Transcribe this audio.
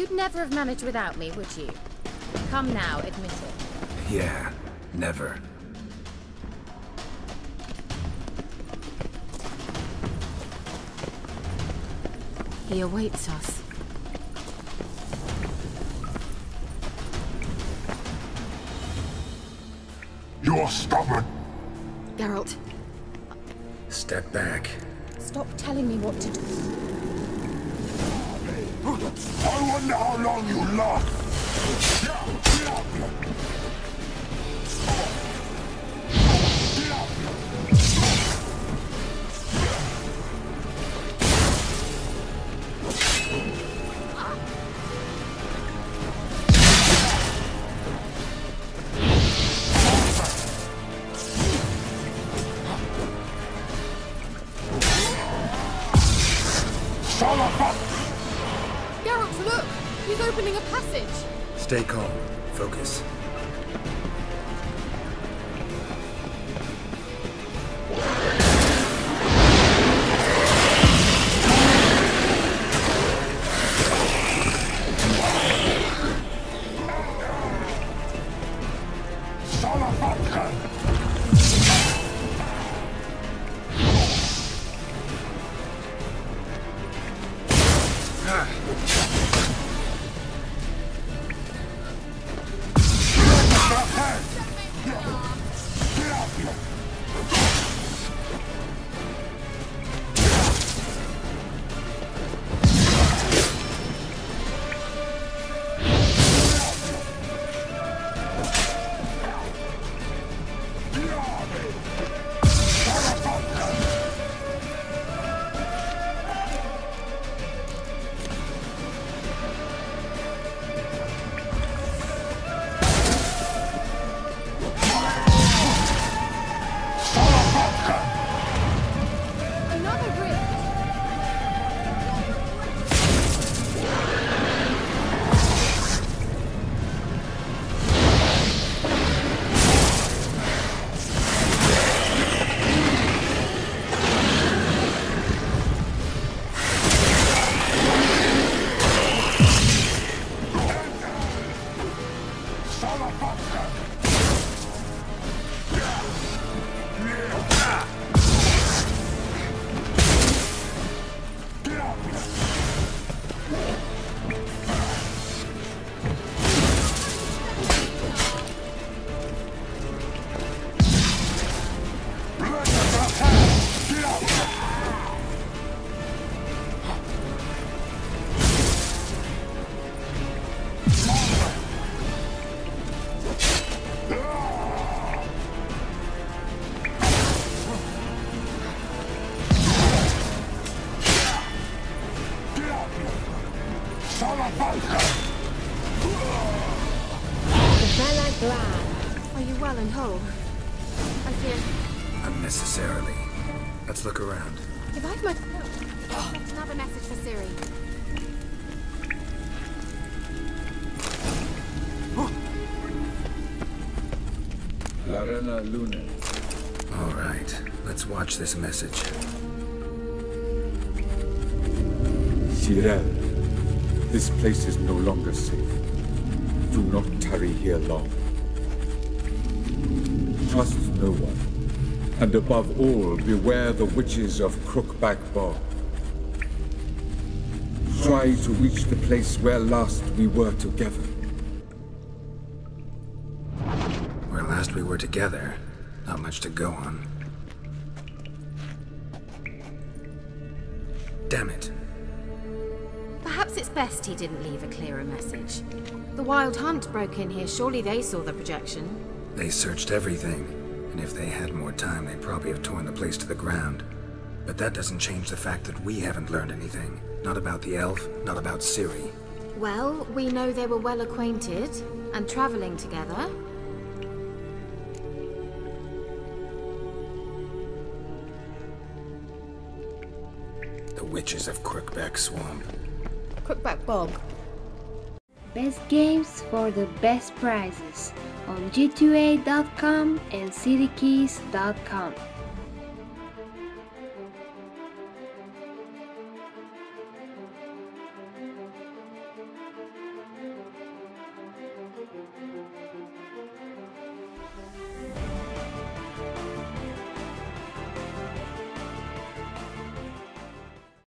You'd never have managed without me, would you? Come now, admit it. Yeah, never. He awaits us. You're stubborn. Geralt, Step back. stop telling me what to do. I wonder how long you last. Geralt, look! He's opening a passage! Stay calm. Focus. Well and whole? I fear. Unnecessarily. Let's look around. If I've my... Oh, another message for Ciri. Larena Luna. All right. Let's watch this message. Zireael, this place is no longer safe. Do not tarry here long. Trust no one. And above all, beware the witches of Crookback Bog. Try to reach the place where last we were together. Where last we were together, not much to go on. Damn it. Perhaps it's best he didn't leave a clearer message. The Wild Hunt broke in here. Surely they saw the projection. They searched everything, and if they had more time, they'd probably have torn the place to the ground. But that doesn't change the fact that we haven't learned anything. Not about the elf, not about Ciri. Well, we know they were well acquainted and traveling together. The witches of Crookback Swamp. Crookback Bog. Best games for the best prizes on G2A.com and CDKeys.com.